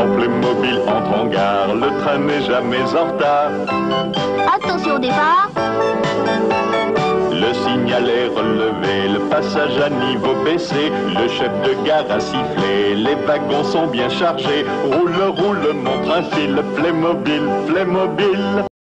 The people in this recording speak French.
Quand Playmobil entre en gare, le train n'est jamais en retard. Attention au départ. Le signal est relevé, le passage à niveau baissé, le chef de gare a sifflé, les wagons sont bien chargés. Roule, roule, mon train file, Playmobil, Playmobil.